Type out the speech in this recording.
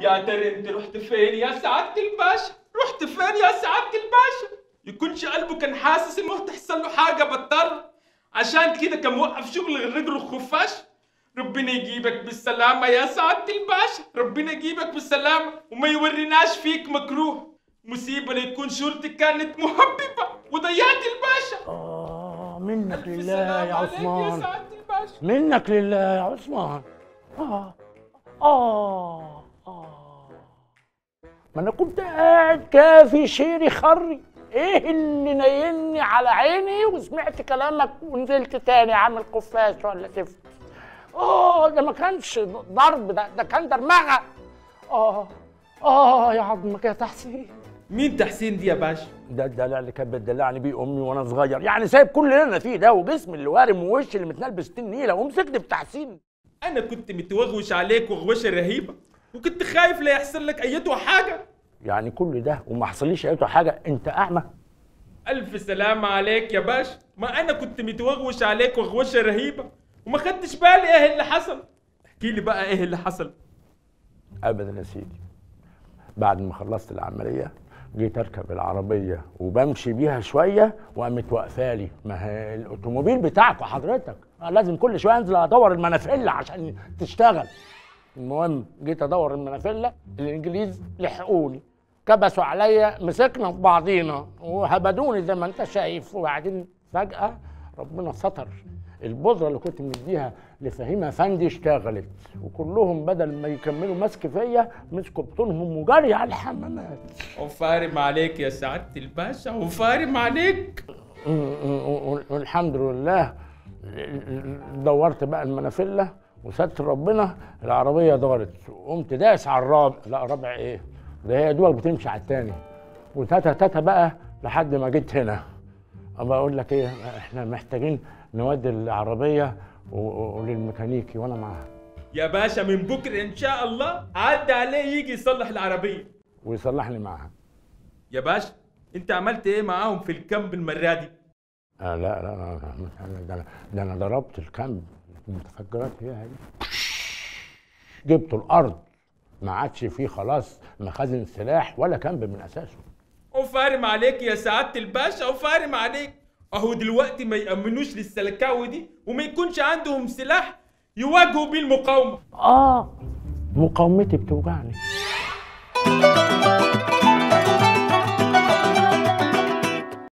يا ترى انت رحت فين يا سعادة الباشا؟ رحت فين يا سعادة الباشا؟ يكونش قلبه كان حاسس انه تحصل له حاجة بضطر عشان كده كان موقف شغل الرجل الخفاش. ربنا يجيبك بالسلامة يا سعادة الباشا. ربنا يجيبك بالسلامة وما يوريناش فيك مكروه. مصيبة ليكون شرطك كانت مهببة وضيعت الباشا. آه منك لله يا يا عثمان. سعادة الباشا. منك لله يا عثمان. آه آه. ما أنا كنت قاعد كافي خيري شري. إيه اللي نيني على عيني وسمعت كلامك ونزلت تاني عامل خفاش ولا زفت آه ده ما كانش ضرب ده ده كان درمغة. آه آه يا عظمك يا تحسين. مين تحسين دي يا باشا ده الدلع اللي كانت بتدلعني بيه أمي وأنا صغير. يعني سايب كل اللي أنا فيه ده وجسمي اللي وارم ووشي اللي متنلبس ستين نيله ومسكني في تحسين أنا كنت متوغوش عليك وغوشة رهيبة. وكنت خايف لا يحصل لك ايتها حاجة. يعني كل ده وما حصليش أي حاجة أنت أعمى. ألف سلامة عليك يا باشا ما أنا كنت متوغوش عليك وغوشة رهيبة وما خدتش بالي إيه اللي حصل. احكي لي بقى إيه اللي حصل. ابدا يا سيدي. بعد ما خلصت العملية جيت أركب العربية وبمشي بيها شوية وقامت واقفالي ما هي الأوتوموبيل بتاعكوا حضرتك أنا لازم كل شوية أنزل أدور المنافله عشان تشتغل. المهم جيت أدور المنافلة الإنجليز لحقوني. كبسوا عليا مسكنا في بعضينا وهبدوني زي ما أنت شايف. وبعدين فجأة ربنا ستر البودره اللي كنت مديها لفهيم افندي اشتغلت. وكلهم بدل ما يكملوا مسك فيا مسكوا بطونهم وجري على الحمامات. وفارم عليك يا سعادة الباشا وفارم عليك. والحمد لله دورت بقى المنافلة. وستر ربنا العربية دارت. وقمت داس على الرابع لا رابع إيه؟ ده هي دوبك بتمشي على التاني. وتاتا تاتا بقى لحد ما جيت هنا. أما أقول لك إيه؟ إحنا محتاجين نودي العربية وللميكانيكي وأنا معاها. يا باشا من بكرة إن شاء الله عدى عليه يجي يصلح العربية. ويصلح لي معاها. يا باشا أنت عملت إيه معاهم في الكامب المرة دي؟ آه لا لا لا ده أنا ضربت الكامب. المتفجرات فيها دي جبته الأرض ما عادش فيه خلاص مخازن سلاح ولا كامب من أساسه. وفارم عليك يا سعادة الباشا وفارم عليك. أهو دلوقتي ما يأمنوش للسلكاوي دي وما يكونش عندهم سلاح يواجهوا بيه المقاومة. آه مقاومتي بتوجعني.